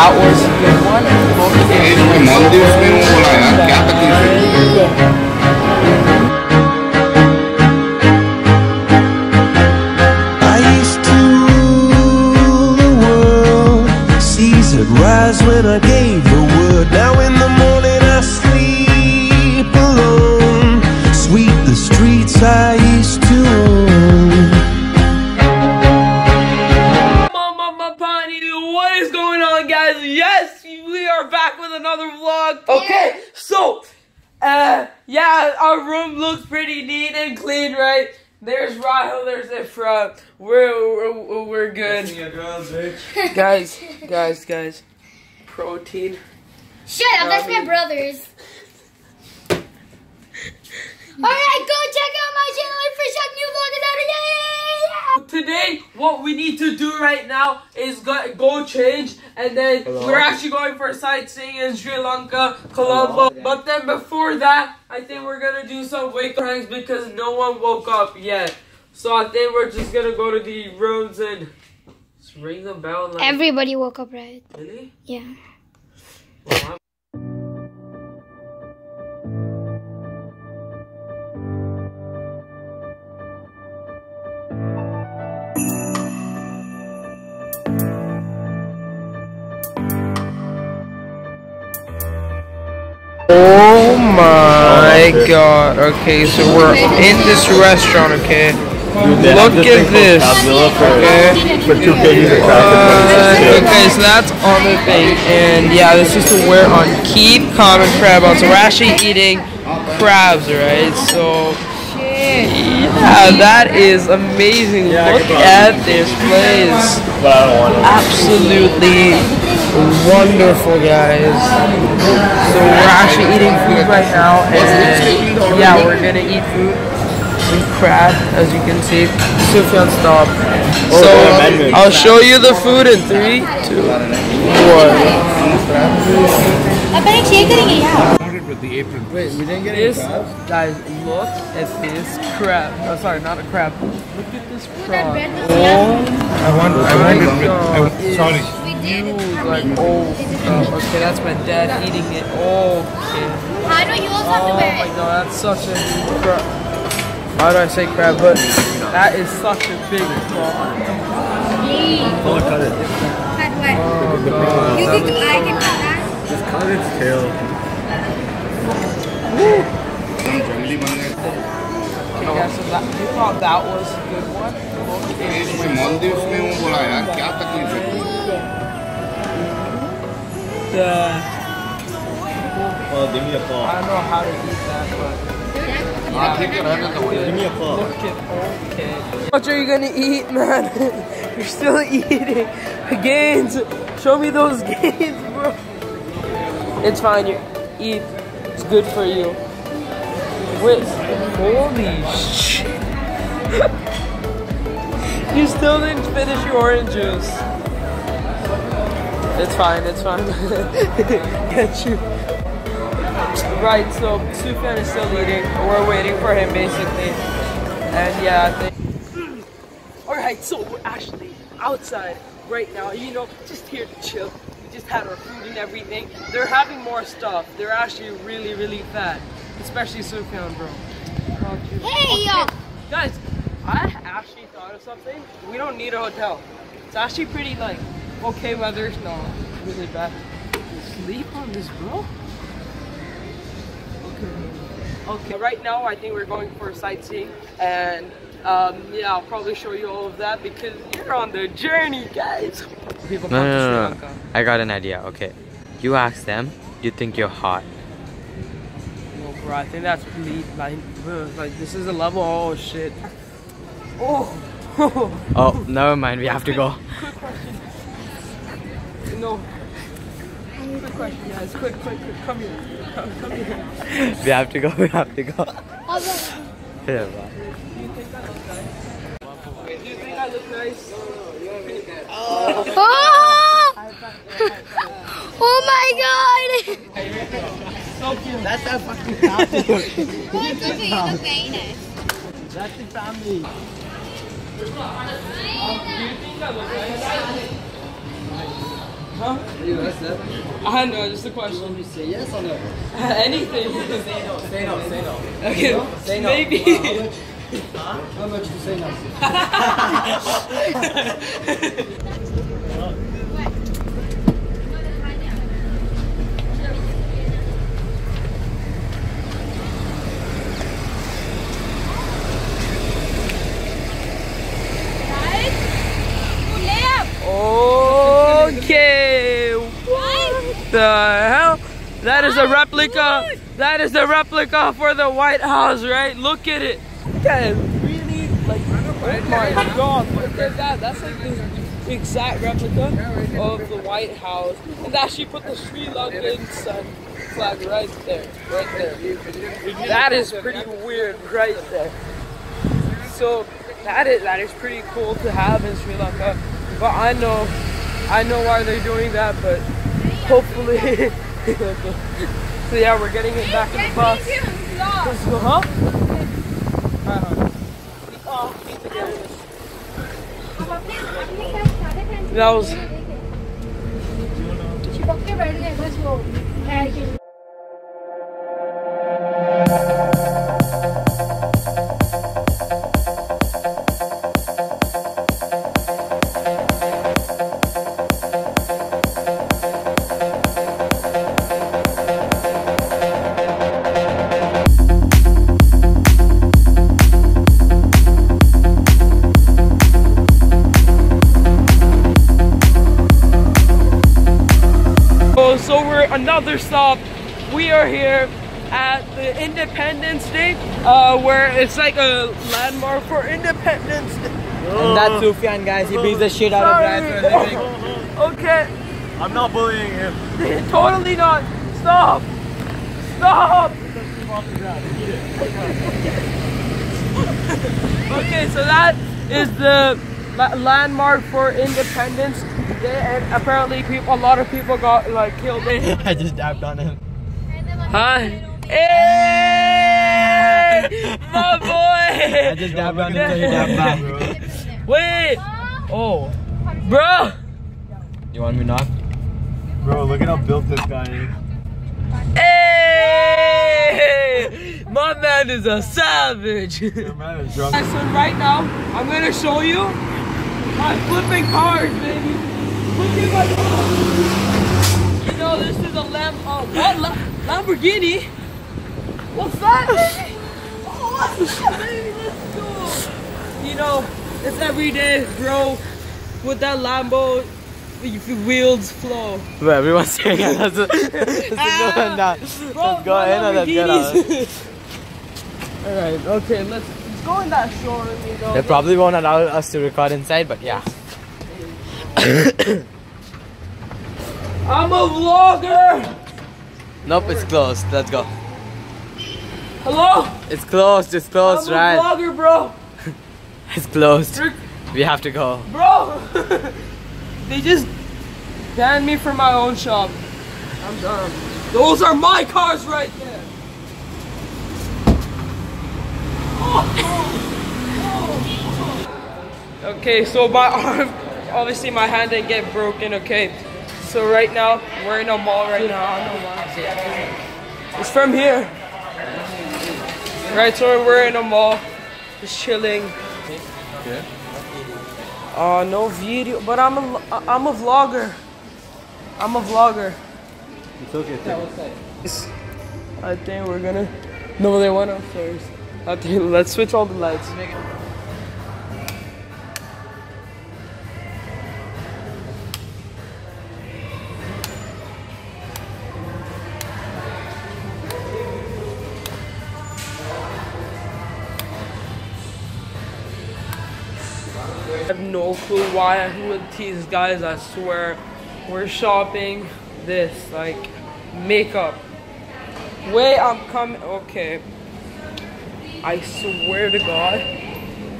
That was a good one. Indian Maldives, Ifra. We're, we're, we're good. guys, guys, guys. Protein. Shut up, that's my brother's. Alright, go check out my channel and Fish Up new vlog is out today! Today, what we need to do right now is go, go change, and then we're actually going for sightseeing in Sri Lanka, Colombo. But then before that, I think we're gonna do some wake up pranks because no one woke up yet. So I think we're just gonna go to the rooms and just ring the bell. Like, Everybody woke up right. really? Yeah. Well, Oh my god. Okay, so we're in this restaurant, okay? Look at this. Okay. For two kgs of Uh, okay, so that's on the thing. And yeah, this is to wear on Keep Common Crab on. So we're actually eating crabs, right? So yeah, that is amazing. Look at this place. But I don't want it. Absolutely wonderful, guys. So we're actually eating food right now, and yeah, we're gonna eat food some crap, as you can see. Sufyan, stop. Oh, so, I'll show you the food in three, two, one. With the apron. Wait, we didn't get this, guys. Look at this crap. Oh, sorry, not a crap. Look at this crab. Oh, oh. I want, I want it. With, I, oh, sorry. Like, oh, oh, okay, that's my dad eating it. Oh, okay. I know you also oh, have to wear it. Oh my god, that's such a crap. Why do I say crab? But that is such a big prawn. Color cut it. Cut what? You think I can cut that? Just cut its tail. जंगली बन गए Okay, guys, so that, you thought that was a good one? Okay. इसमें मालदीव्स में हूँ बोला यार क्या तकलीफ है Oh, give me a I claw. don't know how to eat that, but हाँ ठीक है रहने दो Give me a. How much are you gonna eat, man? You're still eating. Gains. Show me those gains, bro. It's fine. You eat. It's good for you. Wait. Holy shit. you still didn't finish your orange juice. It's fine. It's fine. Get you. Right, so Sufyan is still eating. We're waiting for him basically. And yeah, I think. Alright, so we're actually outside right now. You know, just here to chill. We just had our food and everything. They're having more stuff. They're actually really, really fat. Especially Sufyan, bro. Hey, yo! Guys, I actually thought of something. We don't need a hotel. It's actually pretty like okay weather. No, really bad. Sleep on this, bro. Okay. Okay. Right now, I think we're going for sightseeing, and um, yeah, I'll probably show you all of that because you're on the journey, guys. People No, no, no, no. I got an idea. Okay. You ask them, you think you're hot. No, bro, I think that's really like, like this is a level. Oh shit. Oh. Oh, never mind. We have to go. Quick question. No. Quick question, guys. Quick, quick, quick. Come here. Come, come here. We have to go. We have to go. I'll go. Yeah, bye. Wait, do you think I look nice? Oh! oh my god! So cute. That's okay, you look very nice. That's the family. Do you think I look nice? Huh? I know, just a question. You say yes or no? Anything. Say no. Say no. Say no. Okay, Say no. maybe. How much do you say no? Okay. What the hell? That is a replica. That is a replica for the White House, right? Look at it. That is really like. Oh my God! Look at that. That's like the exact replica of the White House, and that she put the Sri Lankan sun flag right there, right there. That is pretty weird, right there. So that is that is pretty cool to have in Sri Lanka. But I know, I know why they're doing that. But hopefully, so yeah, we're getting it back in the bus. Huh? That was. Another stop. We are here at the Independence Day, uh, where it's like a landmark for Independence Day. And that's Sufyan, guys. He beats the shit out of guys for a living. Okay, I'm not bullying him. totally not. Stop. Stop. okay, so that is the landmark for Independence Day, and apparently, people, a lot of people got like killed. In. I just dabbed on him. Hi. Hey, my boy. I just dabbed on him so he dabbed back. Wait. Oh, bro. You want me to knock? Bro, look at how built this guy is. Hey, my man is a savage. Your man is drunk. So right now, I'm gonna show you my flipping cars, baby. You know, this is a Lam uh, what La- Lamborghini. What's that, baby? Oh, what's that, baby? Let's go. You know, it's every day, bro. With that Lambo, the wheels flow. Bro, everyone's saying it. Let's, let's Ah, go in now. Bro, Let's go in and let's get out. All right, okay, let's, let's go in that showroom. You know, They probably won't allow us to record inside, but yeah. I'm a vlogger. Nope, it's closed. Let's go. Hello. It's closed. It's closed, I'm a vlogger, bro. It's closed. Rick- We have to go. Bro, they just banned me from my own shop. I'm done. Those are my cars right there. Okay, so my arm, obviously my hand didn't get broken, okay. So right now, we're in a mall right now. I don't know why. It's from here. Right, so we're in a mall, just chilling. Uh, no video, but I'm a, I'm a vlogger. I'm a vlogger. It's okay. I think we're gonna. No, they went upstairs. I think let's switch all the lights. No clue why I would tease guys. I swear, we're shopping this like makeup. Wait, I'm coming. Okay. I swear to God,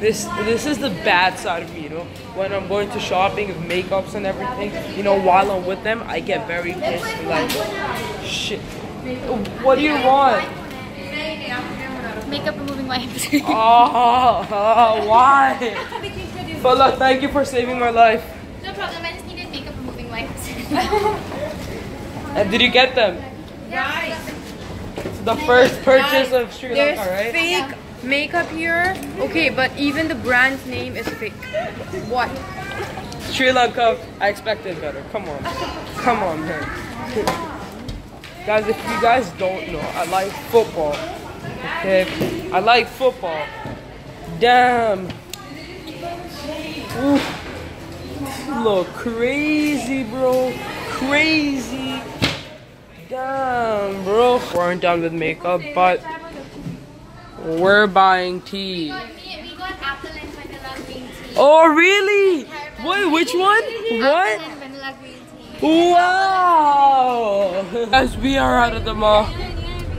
this this is the bad side of me. You know, when I'm going to shopping of makeups and everything. You know, while I'm with them, I get very pissed. Like, shit. What do you want? Makeup removing wipes. Oh, oh, why? But look, thank you for saving my life. no problem. I just needed makeup removing my house. And did you get them? It's the first purchase of Sri There's Lanka, right? fake makeup here. Okay, but even the brand name is fake. What? Sri Lanka, I expected better. Come on. Come on, man. guys, if you guys don't know, I like football. Okay? I like football. Damn. Ooh. Look crazy, bro. Crazy. Damn, bro. We aren't done with makeup, but we're buying tea. Oh, really? Wait, which one? What? Wow! Guys, we are out of the mall.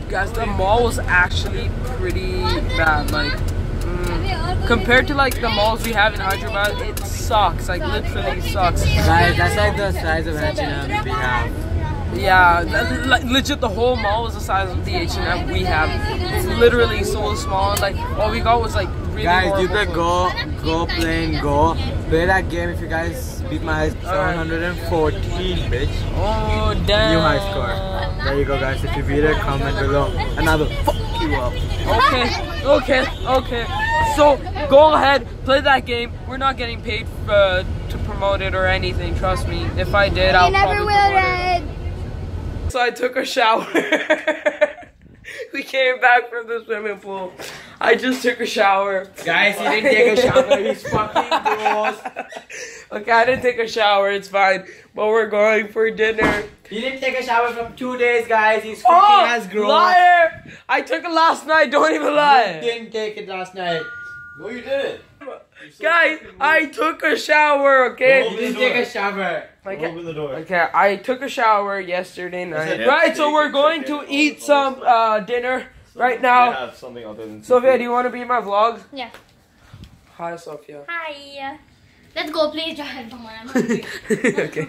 Guys, the mall was actually pretty bad. Like, compared to like the malls we have in Hyderabad, it sucks. Like, literally sucks. Guys, that's like the size of H&M we have. Yeah, that- like legit, the whole mall was the size of the H&M we have. It's literally so small. Like, all we got was like really Guys, you could clothes. go, go playing Go. Play that game if you guys beat my 714, bitch. Oh damn! New high score. There you go, guys. If you beat it, comment below. And I will fuck you up. Okay, okay, okay. So go ahead, play that game. We're not getting paid uh, to promote it or anything. Trust me. If I did, I'll You never probably will, promote it. So I took a shower. we came back from the swimming pool. I just took a shower. Guys, he didn't take a shower. He's fucking gross. okay, I didn't take a shower. It's fine. But we're going for dinner. He didn't take a shower from two days, guys. He's freaking Oh, has gross. liar! I took it last night. Don't even He lie. didn't take it last night. No, you didn't. Guys, I took a shower. Okay. Open the didn't take a shower. Okay. Open the door. Okay, I took a shower yesterday night. Right, so we're going to eat some uh, dinner right now. have something other than Sophia, do you want to be in my vlog? Yeah. Hi, Sophia. Hi. Let's go, please, John. Come on. I'm hungry. okay.